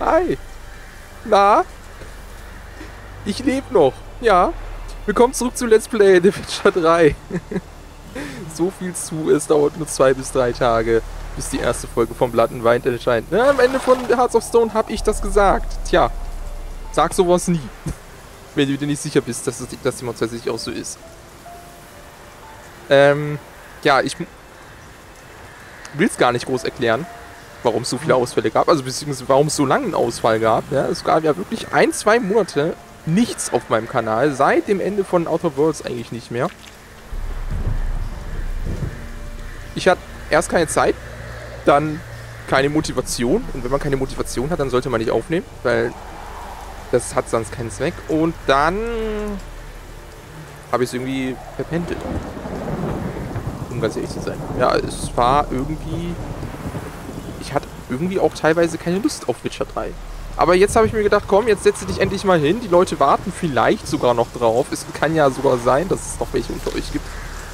Hi. Na? Ich lebe noch. Ja. Willkommen zurück zu Let's Play The Witcher 3. so viel zu, es dauert nur zwei bis drei Tage, bis die erste Folge vom Blood and Wine erscheint. Na, am Ende von Hearts of Stone habe ich das gesagt. Tja, sag sowas nie. Wenn du dir nicht sicher bist, dass, es, dass Mod tatsächlich auch so ist. Ähm, ja, ich will es gar nicht groß erklären, warum es so viele Ausfälle gab. Also beziehungsweise warum es so lange einen Ausfall gab. Ja, es gab ja wirklich ein, zwei Monate nichts auf meinem Kanal. Seit dem Ende von Outer Worlds eigentlich nicht mehr. Ich hatte erst keine Zeit, dann keine Motivation. Und wenn man keine Motivation hat, dann sollte man nicht aufnehmen, weil das hat sonst keinen Zweck. Und dann habe ich es irgendwie verpentet. Um ganz ehrlich zu sein. Ja, es war irgendwie... Irgendwie auch teilweise keine Lust auf Witcher 3. Aber jetzt habe ich mir gedacht, komm, jetzt setze dich endlich mal hin. Die Leute warten vielleicht sogar noch drauf. Es kann ja sogar sein, dass es noch welche unter euch gibt,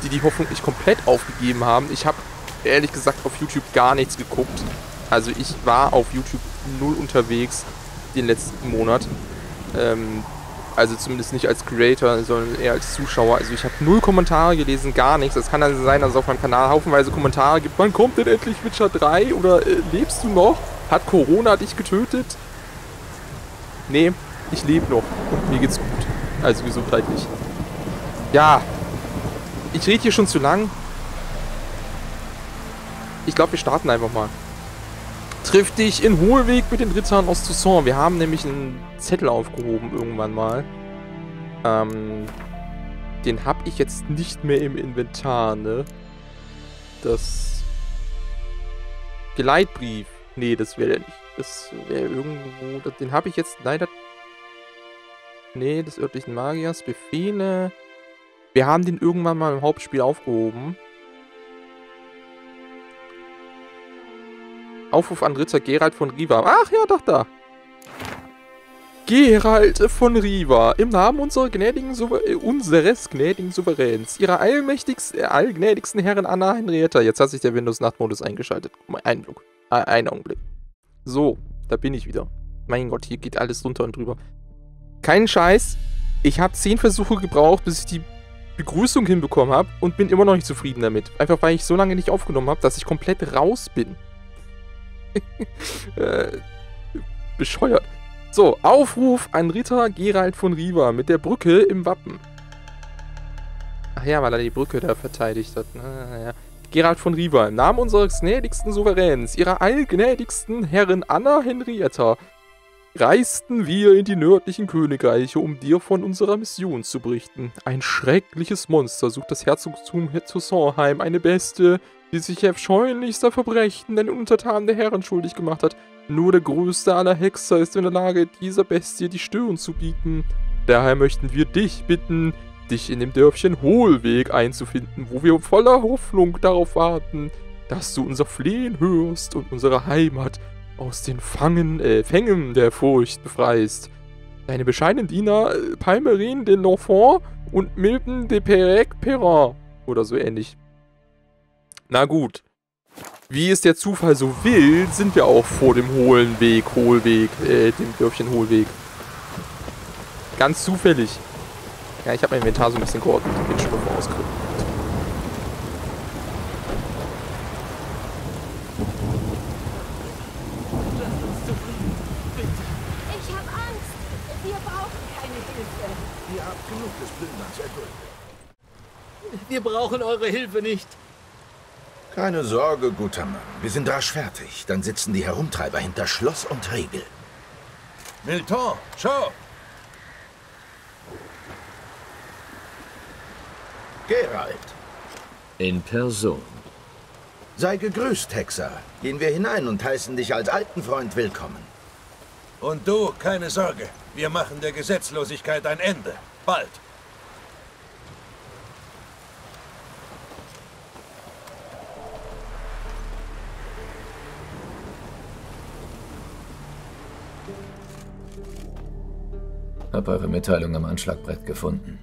die die Hoffnung nicht komplett aufgegeben haben. Ich habe ehrlich gesagt auf YouTube gar nichts geguckt. Also ich war auf YouTube null unterwegs den letzten Monat. Ähm, also zumindest nicht als Creator, sondern eher als Zuschauer. Also ich habe null Kommentare gelesen, gar nichts. Es kann also sein, dass es auf meinem Kanal haufenweise Kommentare gibt. Wann kommt denn endlich Witcher 3? Oder äh, lebst du noch? Hat Corona dich getötet? Nee, ich lebe noch und mir geht's gut. Also gesundheitlich. Ja, ich rede hier schon zu lang. Ich glaube, wir starten einfach mal. Triff dich in Hohlweg mit den Rittern aus Toussaint. Wir haben nämlich einen Zettel aufgehoben irgendwann mal. Ähm, den habe ich jetzt nicht mehr im Inventar, ne? Das Geleitbrief. Nee, das wäre der nicht. Das wäre irgendwo... Den habe ich jetzt leider... Nee, des örtlichen Magiers. Befehle. Wir haben den irgendwann mal im Hauptspiel aufgehoben. Aufruf an Ritter Gerald von Riva. Ach ja, doch da. Gerald von Riva, im Namen gnädigen äh, unseres gnädigen Souveräns, ihrer allmächtigsten, äh, allgnädigsten Herren Anna Henrietta. Jetzt hat sich der Windows-Nachtmodus eingeschaltet. Ein, äh, ein Augenblick. So, da bin ich wieder. Mein Gott, hier geht alles runter und drüber. Kein Scheiß. Ich habe zehn Versuche gebraucht, bis ich die Begrüßung hinbekommen habe und bin immer noch nicht zufrieden damit. Einfach weil ich so lange nicht aufgenommen habe, dass ich komplett raus bin. äh, bescheuert. So, Aufruf an Ritter Gerald von Riva mit der Brücke im Wappen. Ach ja, weil er die Brücke da verteidigt hat. Ah, ja. Gerald von Riva, im Namen unseres gnädigsten Souveräns, ihrer allgnädigsten Herrin Anna Henrietta, reisten wir in die nördlichen Königreiche, um dir von unserer Mission zu berichten. Ein schreckliches Monster sucht das Herzogtum Toussaintheim, eine Beste, die sich abscheulichster Verbrechen den Untertanen der Herren schuldig gemacht hat. Nur der größte aller Hexer ist in der Lage, dieser Bestie die Stirn zu bieten. Daher möchten wir dich bitten, dich in dem Dörfchen Hohlweg einzufinden, wo wir voller Hoffnung darauf warten, dass du unser Flehen hörst und unsere Heimat aus den Fangen, äh, Fängen der Furcht befreist. Deine bescheidenen Diener äh, Palmerin de l'Enfant und Milton de Perec Perrin oder so ähnlich. Na gut. Wie es der Zufall so will, sind wir auch vor dem Hohlenweg, Hohlweg, äh, dem Dörfchen Hohlweg. Ganz zufällig. Ja, ich habe mein Inventar so ein bisschen geordnet. Bin schon mal vorausgerückt. Ich habe Angst. Wir brauchen keine Hilfe. Ihr habt genug des Plünderns erduldet. Wir brauchen eure Hilfe nicht. Keine Sorge, guter Mann. Wir sind rasch fertig. Dann sitzen die Herumtreiber hinter Schloss und Riegel. Milton, schau! Gerald, In Person. sei gegrüßt, Hexer. Gehen wir hinein und heißen dich als alten Freund willkommen. Und du, keine Sorge. Wir machen der Gesetzlosigkeit ein Ende. Bald. Hab eure Mitteilung am Anschlagbrett gefunden.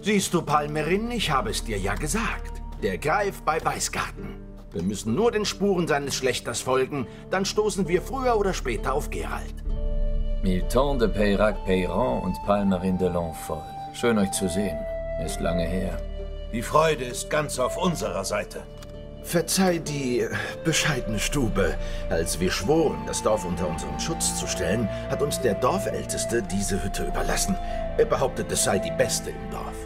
Siehst du, Palmerin, ich habe es dir ja gesagt. Der Greif bei Weißgarten. Wir müssen nur den Spuren seines Schlechters folgen, dann stoßen wir früher oder später auf Geralt. Milton de Peyrac-Peyran und Palmerin de Lonfol. Schön euch zu sehen. Ist lange her. Die Freude ist ganz auf unserer Seite. Verzeih die bescheidene Stube. Als wir schworen, das Dorf unter unseren Schutz zu stellen, hat uns der Dorfälteste diese Hütte überlassen. Er behauptet, es sei die beste im Dorf.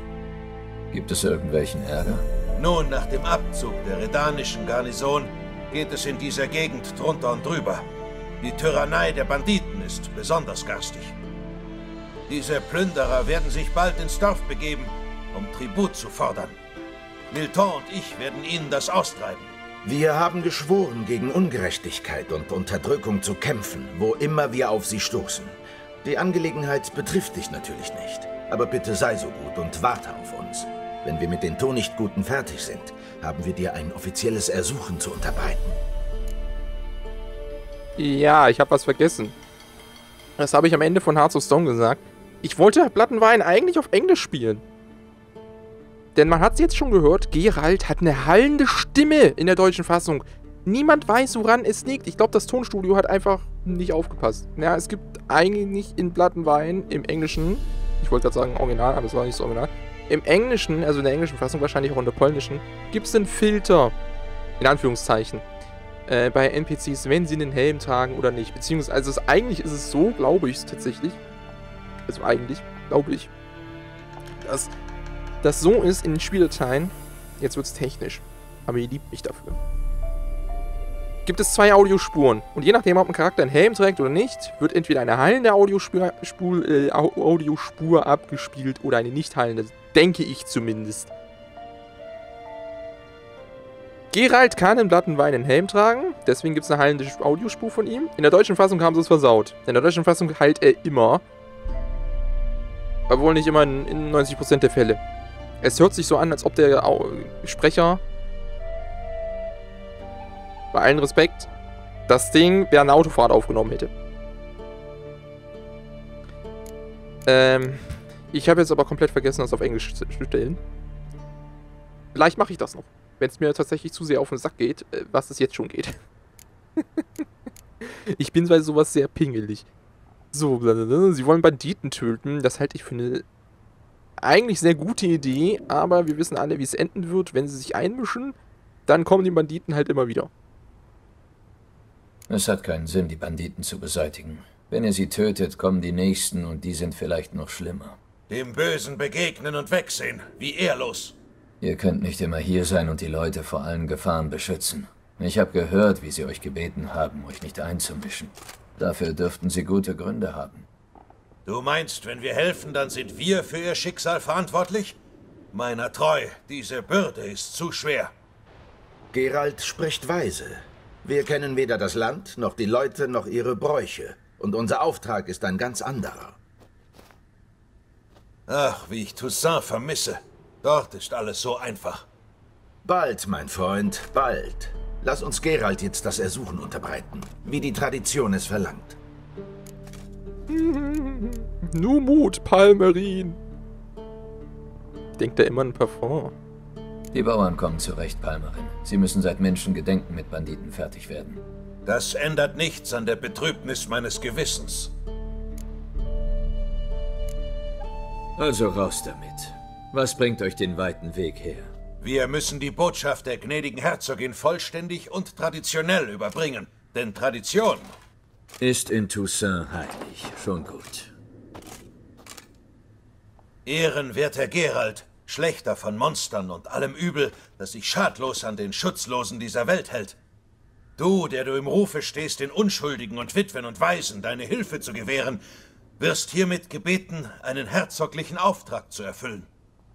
Gibt es irgendwelchen Ärger? Nun, nach dem Abzug der redanischen Garnison geht es in dieser Gegend drunter und drüber. Die Tyrannei der Banditen ist besonders garstig. Diese Plünderer werden sich bald ins Dorf begeben, um Tribut zu fordern. Milton und ich werden ihnen das austreiben. Wir haben geschworen, gegen Ungerechtigkeit und Unterdrückung zu kämpfen, wo immer wir auf sie stoßen. Die Angelegenheit betrifft dich natürlich nicht. Aber bitte sei so gut und warte auf uns. Wenn wir mit den Tonichtguten fertig sind, haben wir dir ein offizielles Ersuchen zu unterbreiten. Ja, ich habe was vergessen. Das habe ich am Ende von Hearts of Stone gesagt. Ich wollte Plattenwein eigentlich auf Englisch spielen. Denn man hat es jetzt schon gehört, Gerald hat eine hallende Stimme in der deutschen Fassung. Niemand weiß, woran es liegt. Ich glaube, das Tonstudio hat einfach nicht aufgepasst. Ja, es gibt eigentlich in Plattenwein im Englischen, ich wollte gerade sagen Original, aber es war nicht das Original, im Englischen, also in der englischen Fassung, wahrscheinlich auch in der polnischen, gibt es einen Filter, in Anführungszeichen, äh, bei NPCs, wenn sie einen Helm tragen oder nicht. Beziehungsweise, also es, eigentlich ist es so, glaube ich tatsächlich, also eigentlich, glaube ich, dass das so ist in den Spieldateien, jetzt wird es technisch, aber ihr liebt mich dafür. Gibt es zwei Audiospuren und je nachdem, ob ein Charakter einen Helm trägt oder nicht, wird entweder eine heilende Audiospur, Spur, äh, Audiospur abgespielt oder eine nicht heilende, denke ich zumindest. Geralt kann in Plattenwein einen Helm tragen, deswegen gibt es eine heilende Audiospur von ihm. In der deutschen Fassung haben sie es versaut. In der deutschen Fassung heilt er immer. Obwohl nicht immer in 90% der Fälle. Es hört sich so an, als ob der Sprecher, bei allen Respekt, das Ding während einer Autofahrt aufgenommen hätte. Ähm, ich habe jetzt aber komplett vergessen, das auf Englisch zu stellen. Vielleicht mache ich das noch, wenn es mir tatsächlich zu sehr auf den Sack geht, äh, was es jetzt schon geht. ich bin bei sowas sehr pingelig. So, sie wollen Banditen töten. Das halte ich für eine eigentlich sehr gute Idee, aber wir wissen alle, wie es enden wird. Wenn sie sich einmischen, dann kommen die Banditen halt immer wieder. Es hat keinen Sinn, die Banditen zu beseitigen. Wenn ihr sie tötet, kommen die Nächsten und die sind vielleicht noch schlimmer. Dem Bösen begegnen und wegsehen, wie ehrlos. Ihr könnt nicht immer hier sein und die Leute vor allen Gefahren beschützen. Ich habe gehört, wie sie euch gebeten haben, euch nicht einzumischen. Dafür dürften sie gute Gründe haben. Du meinst, wenn wir helfen, dann sind wir für ihr Schicksal verantwortlich? Meiner treu, diese Bürde ist zu schwer. Gerald spricht weise. Wir kennen weder das Land, noch die Leute, noch ihre Bräuche. Und unser Auftrag ist ein ganz anderer. Ach, wie ich Toussaint vermisse. Dort ist alles so einfach. Bald, mein Freund, bald. Lass uns Gerald jetzt das Ersuchen unterbreiten, wie die Tradition es verlangt. Nur Mut, Palmerin. Denkt er immer an Parfum. Die Bauern kommen zurecht, Palmerin. Sie müssen seit Menschengedenken mit Banditen fertig werden. Das ändert nichts an der Betrübnis meines Gewissens. Also raus damit. Was bringt euch den weiten Weg her? Wir müssen die Botschaft der gnädigen Herzogin vollständig und traditionell überbringen. Denn Tradition ist in Toussaint heilig. Schon gut. Ehrenwerter Gerald, Schlechter von Monstern und allem Übel, das sich schadlos an den Schutzlosen dieser Welt hält. Du, der du im Rufe stehst, den Unschuldigen und Witwen und Waisen deine Hilfe zu gewähren, wirst hiermit gebeten, einen herzoglichen Auftrag zu erfüllen.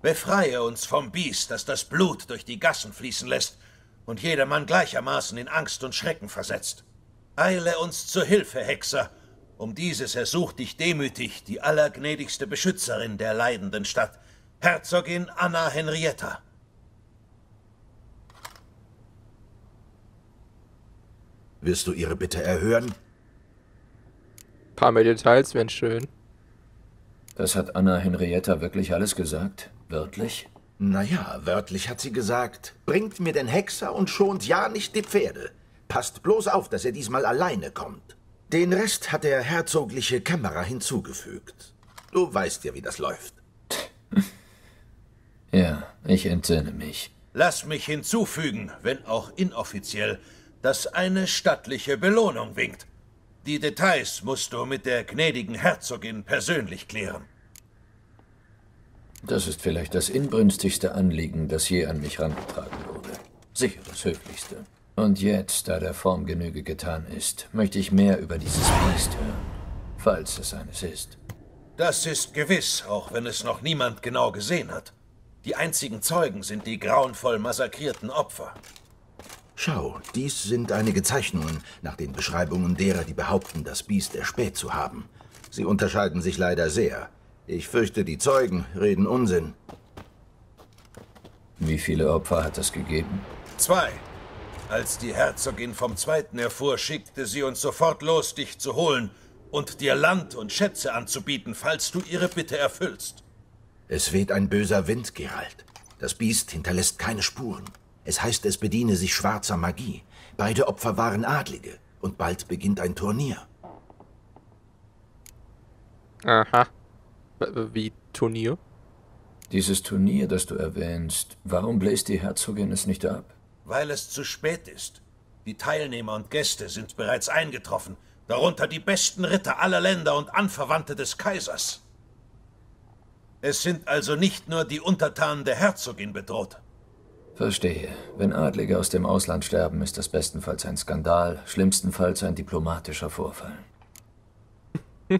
Befreie uns vom Biest, das das Blut durch die Gassen fließen lässt und jedermann gleichermaßen in Angst und Schrecken versetzt. Eile uns zur Hilfe, Hexer. Um dieses ersucht dich demütig die allergnädigste Beschützerin der leidenden Stadt, Herzogin Anna Henrietta. Wirst du ihre Bitte erhören? Ein paar mehr Details wären schön. Das hat Anna Henrietta wirklich alles gesagt? Wirklich? Naja, wörtlich hat sie gesagt, bringt mir den Hexer und schont ja nicht die Pferde. Passt bloß auf, dass er diesmal alleine kommt. Den Rest hat der herzogliche Kämmerer hinzugefügt. Du weißt ja, wie das läuft. Ja, ich entsinne mich. Lass mich hinzufügen, wenn auch inoffiziell, dass eine stattliche Belohnung winkt. Die Details musst du mit der gnädigen Herzogin persönlich klären. Das ist vielleicht das inbrünstigste Anliegen, das je an mich herangetragen wurde. Sicher das höflichste. Und jetzt, da der Form Genüge getan ist, möchte ich mehr über dieses Biest hören. Falls es eines ist. Das ist gewiss, auch wenn es noch niemand genau gesehen hat. Die einzigen Zeugen sind die grauenvoll massakrierten Opfer. Schau, dies sind einige Zeichnungen nach den Beschreibungen derer, die behaupten, das Biest erspäht zu haben. Sie unterscheiden sich leider sehr. Ich fürchte, die Zeugen reden Unsinn. Wie viele Opfer hat es gegeben? Zwei. Als die Herzogin vom Zweiten erfuhr, schickte sie uns sofort los, dich zu holen und dir Land und Schätze anzubieten, falls du ihre Bitte erfüllst. Es weht ein böser Wind, Gerald. Das Biest hinterlässt keine Spuren. Es heißt, es bediene sich schwarzer Magie. Beide Opfer waren Adlige. Und bald beginnt ein Turnier. Aha. Wie Turnier? Dieses Turnier, das du erwähnst, warum bläst die Herzogin es nicht ab? Weil es zu spät ist. Die Teilnehmer und Gäste sind bereits eingetroffen, darunter die besten Ritter aller Länder und Anverwandte des Kaisers. Es sind also nicht nur die Untertanen der Herzogin bedroht. Verstehe. Wenn Adlige aus dem Ausland sterben, ist das bestenfalls ein Skandal, schlimmstenfalls ein diplomatischer Vorfall.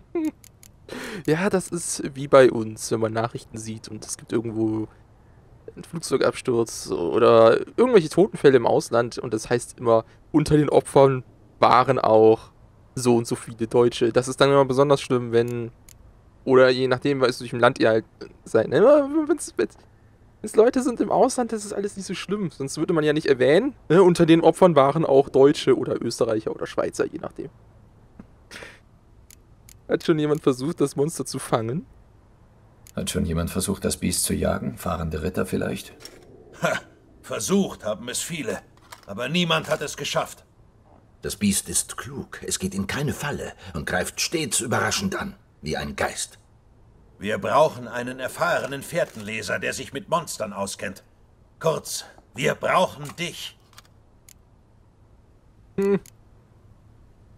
ja, das ist wie bei uns, wenn man Nachrichten sieht und es gibt irgendwo einen Flugzeugabsturz oder irgendwelche Totenfälle im Ausland und das heißt immer, unter den Opfern waren auch so und so viele Deutsche. Das ist dann immer besonders schlimm, wenn oder je nachdem, was durch ein Land ihr halt seid. Ne? Wenn es Leute sind im Ausland, das ist alles nicht so schlimm. Sonst würde man ja nicht erwähnen. Ne? Unter den Opfern waren auch Deutsche oder Österreicher oder Schweizer, je nachdem. Hat schon jemand versucht, das Monster zu fangen? Hat schon jemand versucht, das Biest zu jagen? Fahrende Ritter vielleicht? Ha! Versucht haben es viele. Aber niemand hat es geschafft. Das Biest ist klug. Es geht in keine Falle und greift stets überraschend an wie ein Geist. Wir brauchen einen erfahrenen Fährtenleser, der sich mit Monstern auskennt. Kurz, wir brauchen dich. Hm.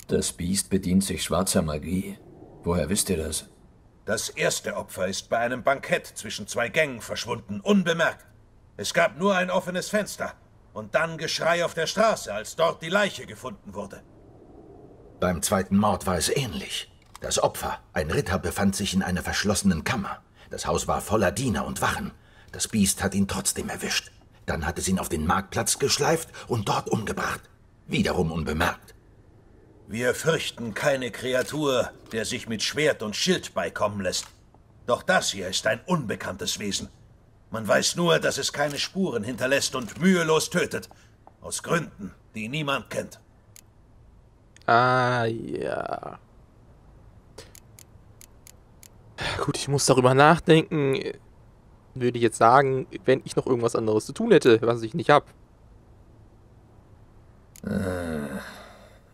Das Biest bedient sich schwarzer Magie. Woher wisst ihr das? Das erste Opfer ist bei einem Bankett zwischen zwei Gängen verschwunden, unbemerkt. Es gab nur ein offenes Fenster und dann Geschrei auf der Straße, als dort die Leiche gefunden wurde. Beim zweiten Mord war es ähnlich. Das Opfer, ein Ritter, befand sich in einer verschlossenen Kammer. Das Haus war voller Diener und Wachen. Das Biest hat ihn trotzdem erwischt. Dann hat es ihn auf den Marktplatz geschleift und dort umgebracht. Wiederum unbemerkt. Wir fürchten keine Kreatur, der sich mit Schwert und Schild beikommen lässt. Doch das hier ist ein unbekanntes Wesen. Man weiß nur, dass es keine Spuren hinterlässt und mühelos tötet. Aus Gründen, die niemand kennt. Ah, ja. Gut, ich muss darüber nachdenken. Würde ich jetzt sagen, wenn ich noch irgendwas anderes zu tun hätte, was ich nicht habe. Äh,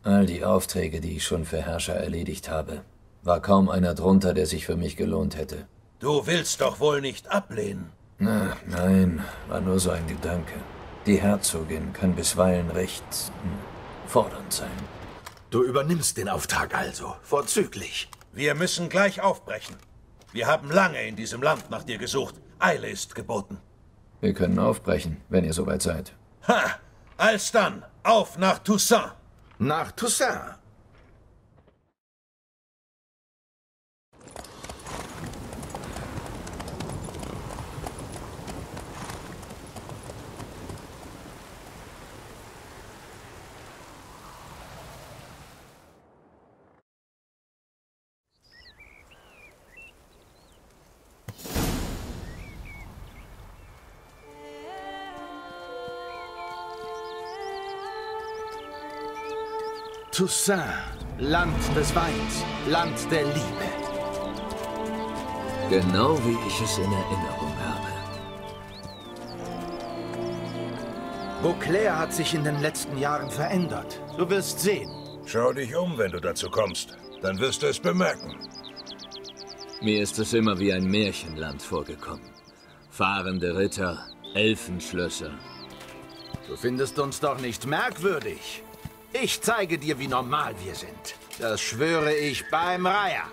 all die Aufträge, die ich schon für Herrscher erledigt habe, war kaum einer drunter, der sich für mich gelohnt hätte. Du willst doch wohl nicht ablehnen. Na, nein, war nur so ein Gedanke. Die Herzogin kann bisweilen recht hm, fordernd sein. Du übernimmst den Auftrag also, vorzüglich. Wir müssen gleich aufbrechen. Wir haben lange in diesem Land nach dir gesucht. Eile ist geboten. Wir können aufbrechen, wenn ihr soweit seid. Ha! Alsdann, auf nach Toussaint! Nach Toussaint? Toussaint, Land des Weins, Land der Liebe. Genau wie ich es in Erinnerung habe. Beauclair hat sich in den letzten Jahren verändert. Du wirst sehen. Schau dich um, wenn du dazu kommst. Dann wirst du es bemerken. Mir ist es immer wie ein Märchenland vorgekommen. Fahrende Ritter, Elfenschlösser. Du findest uns doch nicht merkwürdig. Ich zeige dir, wie normal wir sind. Das schwöre ich beim Reiher.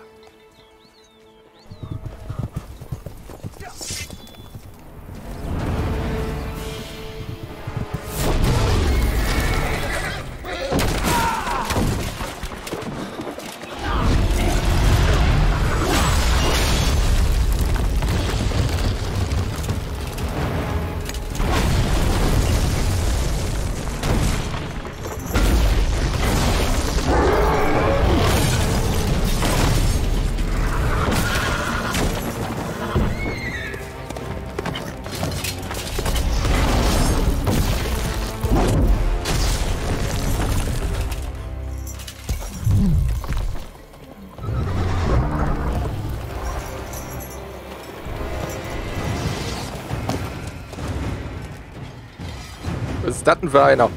Ist das denn für einer?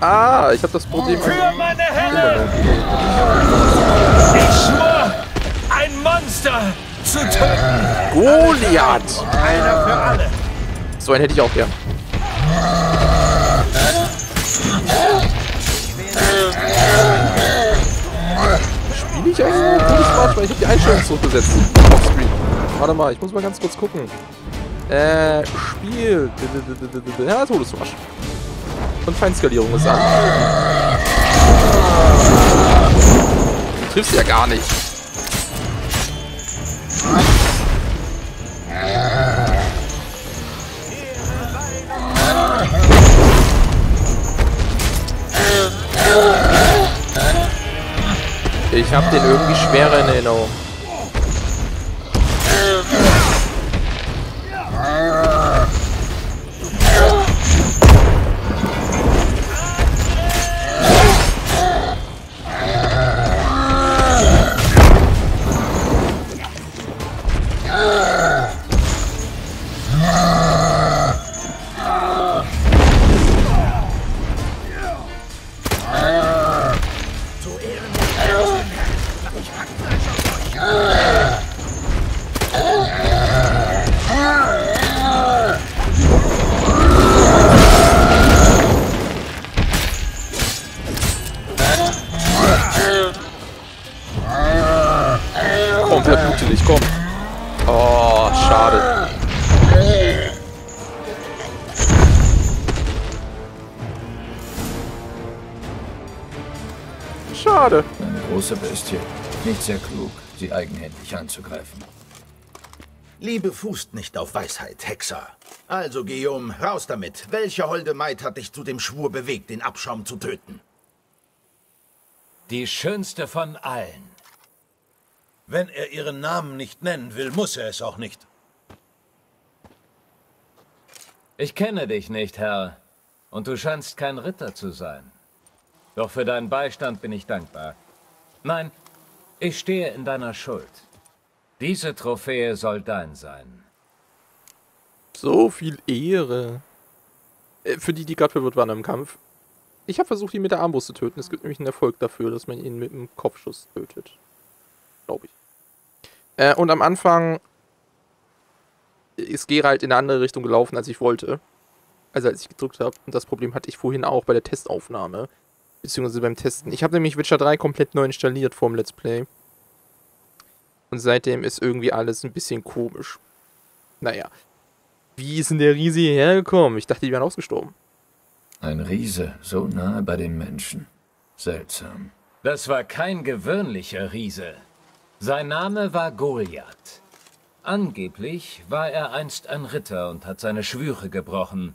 Ah, ich habe das Problem. Für meine Helle! Ich schwor, ein Monster zu töten! Goliath! Einer für alle! So einen hätte ich auch gern. Spiele ich eigentlich weil ich habe die Einstellung zurückgesetzt. Warte mal, ich muss mal ganz kurz gucken. Äh, Spiel. Ja, Todesmarsch. Und Feinskalierung ist an. Du triffst ja gar nicht. Ich hab den irgendwie schwerer in Erinnerung. Komm, verblute dich, komm. Oh, schade. Schade. Eine große Bestie. Nicht sehr klug, sie eigenhändig anzugreifen. Liebe fußt nicht auf Weisheit, Hexer. Also, Guillaume, raus damit. Welche holde Maid hat dich zu dem Schwur bewegt, den Abschaum zu töten? Die schönste von allen. Wenn er ihren Namen nicht nennen will, muss er es auch nicht. Ich kenne dich nicht, Herr. Und du scheinst kein Ritter zu sein. Doch für deinen Beistand bin ich dankbar. Nein, ich stehe in deiner Schuld. Diese Trophäe soll dein sein. So viel Ehre. Äh, Für die, die gerade verwirrt waren im Kampf. Ich habe versucht, ihn mit der Armbrust zu töten. Es gibt nämlich einen Erfolg dafür, dass man ihn mit einem Kopfschuss tötet. Glaube ich. Äh, und am Anfang ist Geralt in eine andere Richtung gelaufen, als ich wollte. Also als ich gedrückt habe. Und das Problem hatte ich vorhin auch bei der Testaufnahme. Beziehungsweise beim Testen. Ich habe nämlich Witcher 3 komplett neu installiert vor dem Let's Play. Und seitdem ist irgendwie alles ein bisschen komisch. Naja. Wie ist denn der Riese hierher gekommen? Ich dachte, die wären ausgestorben. Ein Riese, so nahe bei den Menschen. Seltsam. Das war kein gewöhnlicher Riese. Sein Name war Goliath. Angeblich war er einst ein Ritter und hat seine Schwüre gebrochen.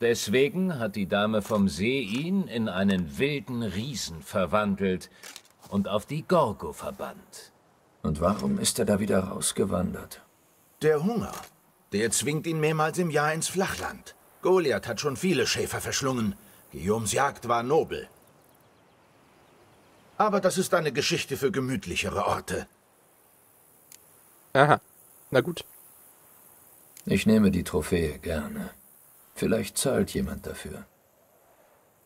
Deswegen hat die Dame vom See ihn in einen wilden Riesen verwandelt und auf die Gorgo verbannt. Und warum ist er da wieder rausgewandert? Der Hunger. Der zwingt ihn mehrmals im Jahr ins Flachland. Goliath hat schon viele Schäfer verschlungen. Guillaumes Jagd war nobel. Aber das ist eine Geschichte für gemütlichere Orte. Aha. Na gut. Ich nehme die Trophäe gerne. Vielleicht zahlt jemand dafür.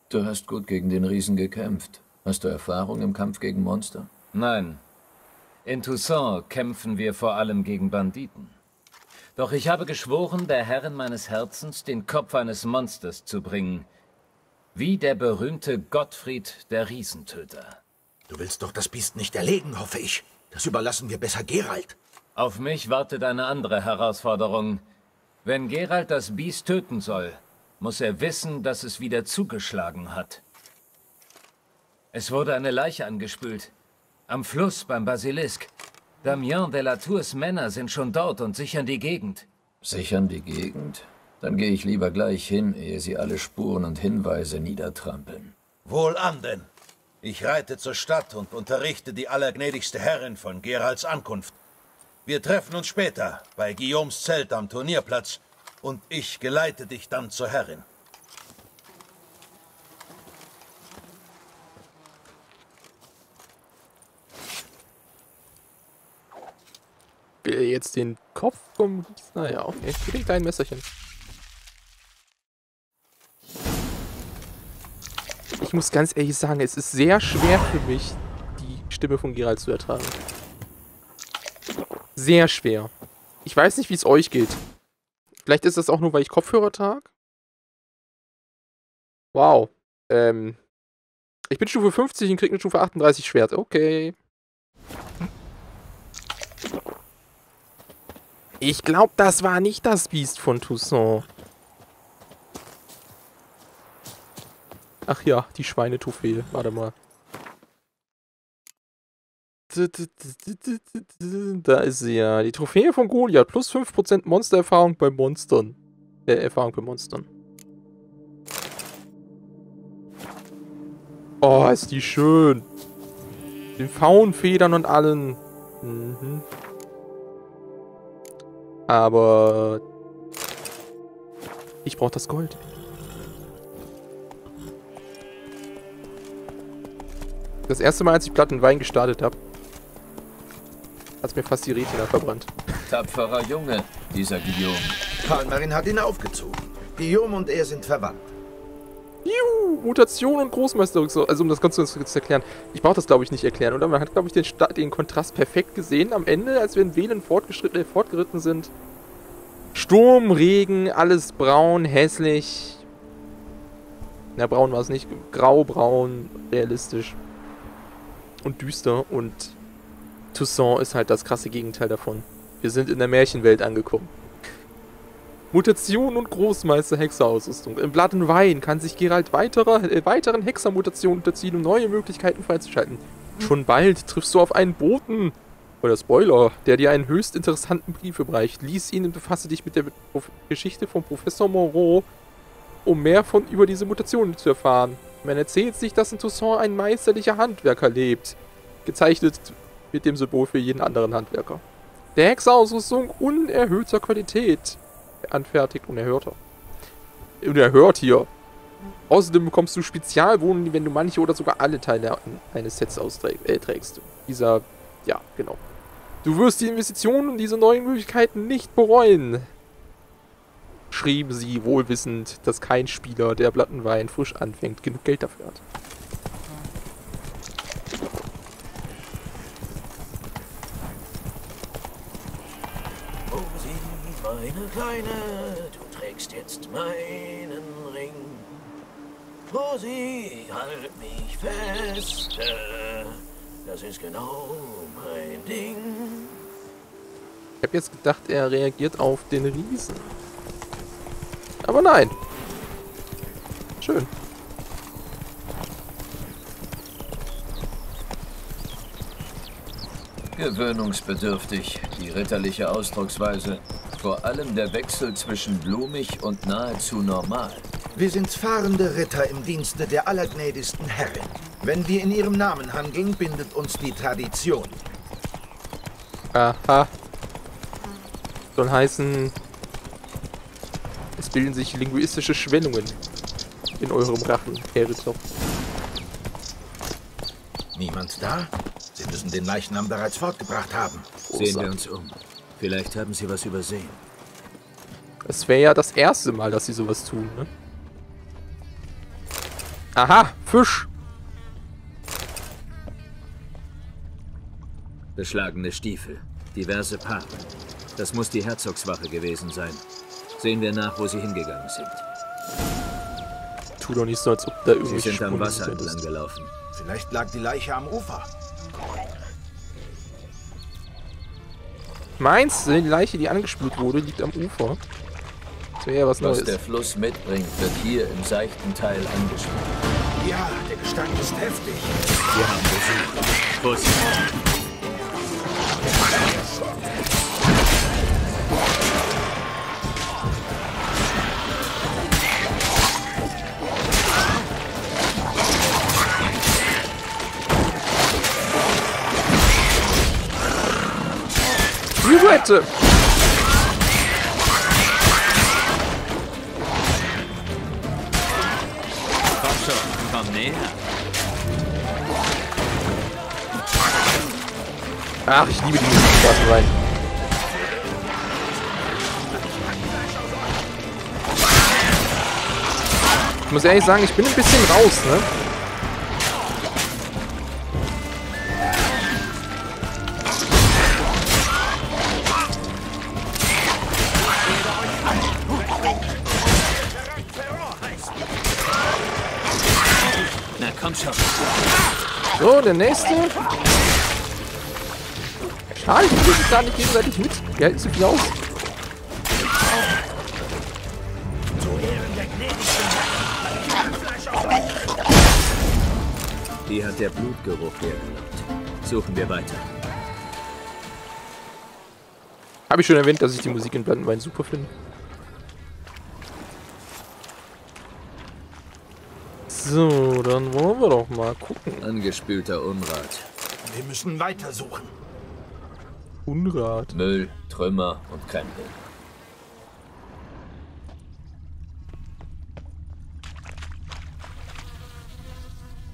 Du hast gut gegen den Riesen gekämpft. Hast du Erfahrung im Kampf gegen Monster? Nein. In Toussaint kämpfen wir vor allem gegen Banditen. Doch ich habe geschworen, der Herrin meines Herzens den Kopf eines Monsters zu bringen. Wie der berühmte Gottfried der Riesentöter. Du willst doch das Biest nicht erlegen, hoffe ich. Das überlassen wir besser Gerald. Auf mich wartet eine andere Herausforderung. Wenn Gerald das Biest töten soll, muss er wissen, dass es wieder zugeschlagen hat. Es wurde eine Leiche angespült. Am Fluss beim Basilisk. Damien de la Tours Männer sind schon dort und sichern die Gegend. Sichern die Gegend? Dann gehe ich lieber gleich hin, ehe sie alle Spuren und Hinweise niedertrampeln. Wohlan denn. Ich reite zur Stadt und unterrichte die allergnädigste Herrin von Geralds Ankunft. Wir treffen uns später bei Guillaumes Zelt am Turnierplatz und ich geleite dich dann zur Herrin. Will jetzt den Kopf vom... Naja, okay. Kriegt ein Messerchen. Ich muss ganz ehrlich sagen, es ist sehr schwer für mich, die Stimme von Geralt zu ertragen. Sehr schwer. Ich weiß nicht, wie es euch geht. Vielleicht ist das auch nur, weil ich Kopfhörer trage. Wow. Ähm. Ich bin Stufe 50 und krieg eine Stufe 38 Schwert. Okay. Ich glaube, das war nicht das Biest von Toussaint. Ach ja, die Schweinetrophäe. Warte mal. Da ist sie ja. Die Trophäe von Goliath. Plus 5% Monstererfahrung bei Monstern. Äh, Erfahrung bei Monstern. Oh, ist die schön. Den Faunfedern und allen. Mhm. Aber... Ich brauche das Gold. Das erste Mal, als ich Blatt und Wein gestartet habe, hat es mir fast die Retina verbrannt. Tapferer Junge, dieser Guillaume. Palmerin hat ihn aufgezogen. Guillaume und er sind verwandt. Juhu, Mutation und Großmeister. Also um das Ganze zu erklären. Ich brauche das, glaube ich, nicht erklären, oder? Man hat, glaube ich, den, den, Kontrast perfekt gesehen am Ende, als wir in Wählen äh, fortgeritten sind. Sturm, Regen, alles braun, hässlich. Na, braun war es nicht. Grau, braun, realistisch. Und düster. Und Toussaint ist halt das krasse Gegenteil davon. Wir sind in der Märchenwelt angekommen. Mutation und Großmeister Hexerausrüstung. Im Blatt und Wein kann sich Geralt weiterer, äh, weiteren Hexermutationen unterziehen, um neue Möglichkeiten freizuschalten. Schon bald triffst du auf einen Boten, oder Spoiler, der dir einen höchst interessanten Brief überreicht. Lies ihn und befasse dich mit der Geschichte von Professor Moreau, um mehr von über diese Mutationen zu erfahren. Man erzählt sich, dass in Toussaint ein meisterlicher Handwerker lebt. Gezeichnet mit dem Symbol für jeden anderen Handwerker. Der Hexerausrüstung unerhöhter Qualität anfertigt, unerhörter. Unerhört hier. Außerdem bekommst du Spezialwohnungen, wenn du manche oder sogar alle Teile eines Sets austrägst. Äh, Dieser, ja, genau. Du wirst die Investitionen und diese neuen Möglichkeiten nicht bereuen. Schrieben sie, wohlwissend, dass kein Spieler, der Plattenwein frisch anfängt, genug Geld dafür hat. Meine Kleine, du trägst jetzt meinen Ring. Rosi, halt mich fest. Das ist genau mein Ding. Ich habe jetzt gedacht, er reagiert auf den Riesen. Aber nein. Schön. Gewöhnungsbedürftig, die ritterliche Ausdrucksweise. Vor allem der Wechsel zwischen blumig und nahezu normal. Wir sind fahrende Ritter im Dienste der allergnädigsten Herrin. Wenn wir in ihrem Namen handeln, bindet uns die Tradition. Aha. Soll heißen, es bilden sich linguistische Schwellungen in eurem Rachen, Herr Ritter. Niemand da? Sie müssen den Leichnam bereits fortgebracht haben. Sehen wir uns um. Vielleicht haben Sie was übersehen. Es wäre ja das erste Mal, dass sie sowas tun, ne? Aha, Fisch. Beschlagene Stiefel, diverse Paare. Das muss die Herzogswache gewesen sein. Sehen wir nach, wo sie hingegangen sind. Tu doch nicht so, als ob da Sie irgendwie sind am Wasser entlang gelaufen. Vielleicht lag die Leiche am Ufer. Meinst du, die Leiche, die angespült wurde, liegt am Ufer? Das wäre ja was Was Neues. der Fluss mitbringt, wird hier im seichten Teil angespült. Ja, der Gestank ist heftig. Wir haben Besuch. Bus. Pirouette! Komm schon, komm näher. Ach, ich liebe die. Warte rein. Ich muss ehrlich sagen, ich bin ein bisschen raus, ne? Der nächste. Schade, ich kriege gar nicht gegenseitig mit. Die halten zu viel aus. Die hat der Blutgeruch hergelockt. Suchen wir weiter. Habe ich schon erwähnt, dass ich die Musik in Blandenwein super finde. So, dann wollen wir doch mal gucken. Angespülter Unrat, Wir müssen weitersuchen. Unrat. Müll, Trümmer und Krempel.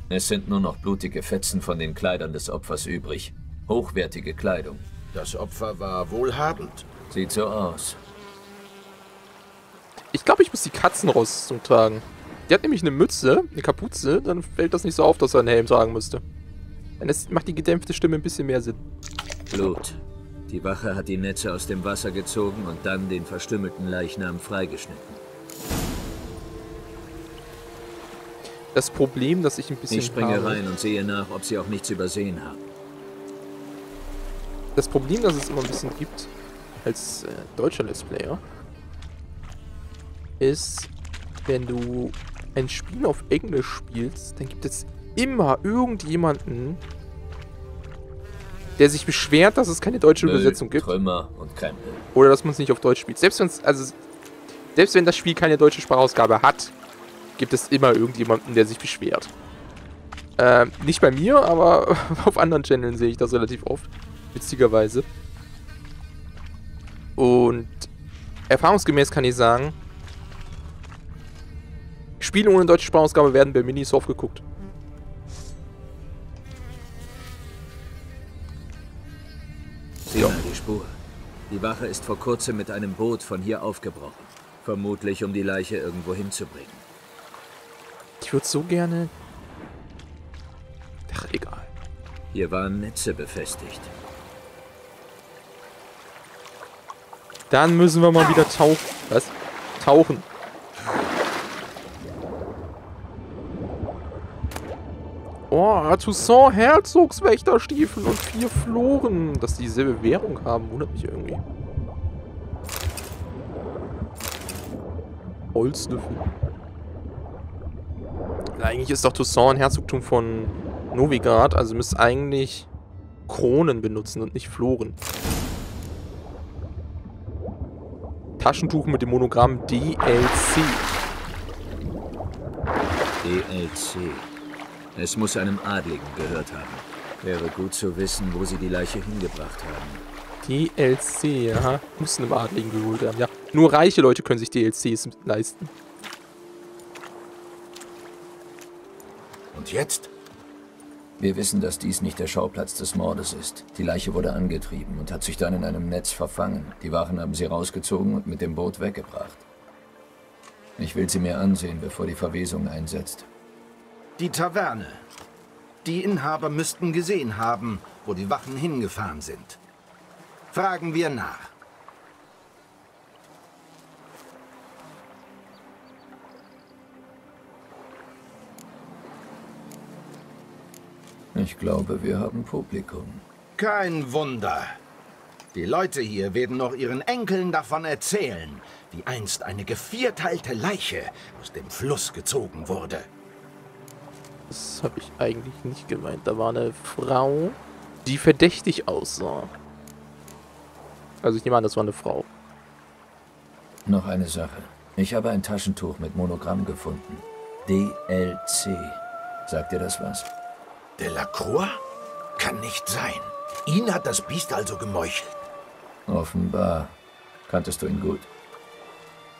Es sind nur noch blutige Fetzen von den Kleidern des Opfers übrig. Hochwertige Kleidung. Das Opfer war wohlhabend. Sieht so aus. Ich glaube, ich muss die Katzenrüstung tragen. Die hat nämlich eine Mütze, eine Kapuze, dann fällt das nicht so auf, dass er einen Helm tragen müsste. Dann macht die gedämpfte Stimme ein bisschen mehr Sinn. Blut. Die Wache hat die Netze aus dem Wasser gezogen und dann den verstümmelten Leichnam freigeschnitten. Das Problem, dass ich ein bisschen Ich springe habe, rein und sehe nach, ob sie auch nichts übersehen haben. das Problem, das es immer ein bisschen gibt, als äh, deutscher Let's Player, ist, wenn du ein Spiel auf Englisch spielst, dann gibt es immer irgendjemanden, der sich beschwert, dass es keine deutsche Müll, Übersetzung gibt. Trümmer und Krempel. Oder dass man es nicht auf Deutsch spielt. Selbst, wenn's, also, selbst wenn das Spiel keine deutsche Sprachausgabe hat, gibt es immer irgendjemanden, der sich beschwert. Ähm, nicht bei mir, aber auf anderen Channeln sehe ich das relativ oft. Witzigerweise. Und erfahrungsgemäß kann ich sagen, Spiele ohne deutsche Sprachausgabe werden bei Minisoft geguckt. Sieh mal die Spur. Die Wache ist vor kurzem mit einem Boot von hier aufgebrochen. Vermutlich, um die Leiche irgendwo hinzubringen. Ich würde so gerne... Ach, egal. Hier waren Netze befestigt. Dann müssen wir mal wieder tauchen. Was? Tauchen. Oh, Toussaint Herzogswächterstiefel und vier Floren. Dass die dieselbe Währung haben, wundert mich irgendwie. Holzlöffel. Eigentlich ist doch Toussaint ein Herzogtum von Novigrad, also müsst eigentlich Kronen benutzen und nicht Floren. Taschentuch mit dem Monogramm DLC. DLC. Es muss einem Adligen gehört haben. Wäre gut zu wissen, wo sie die Leiche hingebracht haben. DLC, ja. Muss einem Adligen geholt haben, ja. Nur reiche Leute können sich DLCs leisten. Und jetzt? Wir wissen, dass dies nicht der Schauplatz des Mordes ist. Die Leiche wurde angetrieben und hat sich dann in einem Netz verfangen. Die Wachen haben sie rausgezogen und mit dem Boot weggebracht. Ich will sie mir ansehen, bevor die Verwesung einsetzt. Die Taverne. Die Inhaber müssten gesehen haben, wo die Wachen hingefahren sind. Fragen wir nach. Ich glaube, wir haben Publikum. Kein Wunder. Die Leute hier werden noch ihren Enkeln davon erzählen, wie einst eine gevierteilte Leiche aus dem Fluss gezogen wurde. Das habe ich eigentlich nicht gemeint. Da war eine Frau, die verdächtig aussah. Also ich nehme an, das war eine Frau. Noch eine Sache. Ich habe ein Taschentuch mit Monogramm gefunden. DLC. Sagt dir das was? Delacroix? Kann nicht sein. Ihn hat das Biest also gemeuchelt. Offenbar. Kanntest du ihn gut?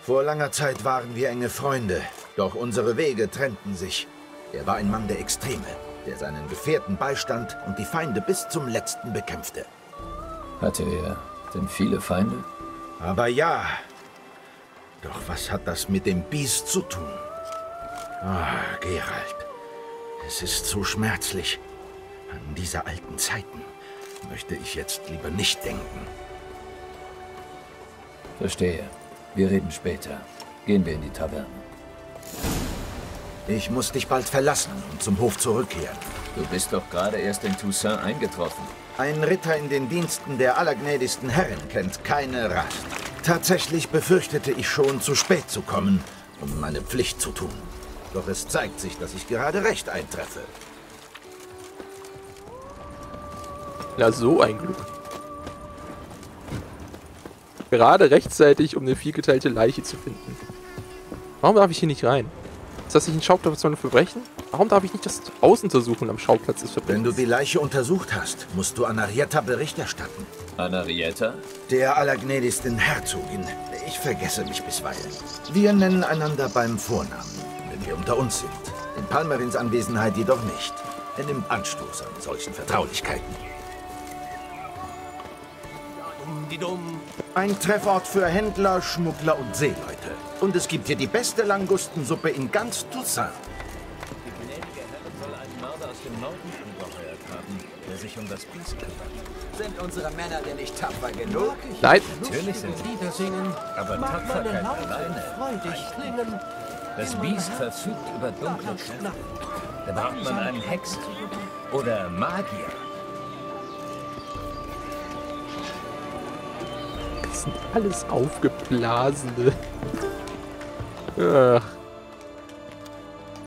Vor langer Zeit waren wir enge Freunde, doch unsere Wege trennten sich. Er war ein Mann der Extreme, der seinen Gefährten beistand und die Feinde bis zum letzten bekämpfte. Hatte er denn viele Feinde? Aber ja. Doch was hat das mit dem Biest zu tun? Ah, Gerald. Es ist zu schmerzlich. An diese alten Zeiten möchte ich jetzt lieber nicht denken. Verstehe. Wir reden später. Gehen wir in die Taverne. Ich muss dich bald verlassen und zum Hof zurückkehren. Du bist doch gerade erst in Toussaint eingetroffen. Ein Ritter in den Diensten der allergnädigsten Herren kennt keine Rast. Tatsächlich befürchtete ich schon, zu spät zu kommen, um meine Pflicht zu tun. Doch es zeigt sich, dass ich gerade recht eintreffe. Ja, so ein Glück. Gerade rechtzeitig, um eine vielgeteilte Leiche zu finden. Warum darf ich hier nicht rein? Ist das nicht ein Schauplatz von einem Verbrechen? Warum darf ich nicht das Haus untersuchen am Schauplatz des Verbrechens? Wenn du die Leiche untersucht hast, musst du Anarietta Bericht erstatten. Anarietta? Der allergnädigsten Herzogin. Ich vergesse mich bisweilen. Wir nennen einander beim Vornamen, wenn wir unter uns sind. In Palmerins Anwesenheit jedoch nicht. Er nimmt Anstoß an solchen Vertraulichkeiten. Ein Treffort für Händler, Schmuggler und Seeleute. Und es gibt hier die beste Langustensuppe in ganz Toussaint. Die gnädige Herrin soll einen Mörder aus dem Norden angeheuert haben, der sich um das Biest kümmert. Sind unsere Männer denn nicht tapfer genug? Nein, Natürlich sind sie Lieder singen, aber Tapferkeit alleine reicht nicht. Das Biest verfügt über dunkle Kräfte. Da braucht man einen Hexen oder Magier. Sind alles aufgeblasene. Ach,